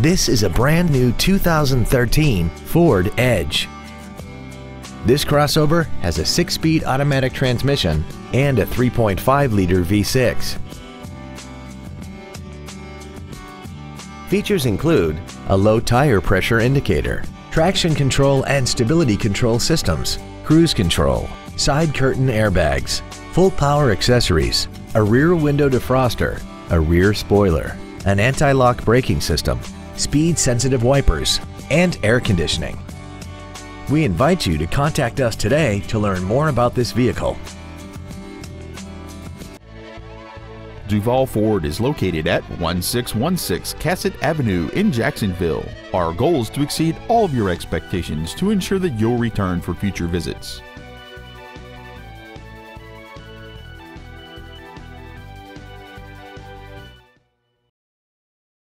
This is a brand new 2013 Ford Edge. This crossover has a six-speed automatic transmission and a 3.5-liter V6. Features include a low tire pressure indicator, traction control and stability control systems, cruise control, side curtain airbags, full power accessories, a rear window defroster, a rear spoiler, an anti-lock braking system, speed-sensitive wipers, and air conditioning. We invite you to contact us today to learn more about this vehicle. Duval Ford is located at 1616 Cassat Avenue in Jacksonville. Our goal is to exceed all of your expectations to ensure that you'll return for future visits.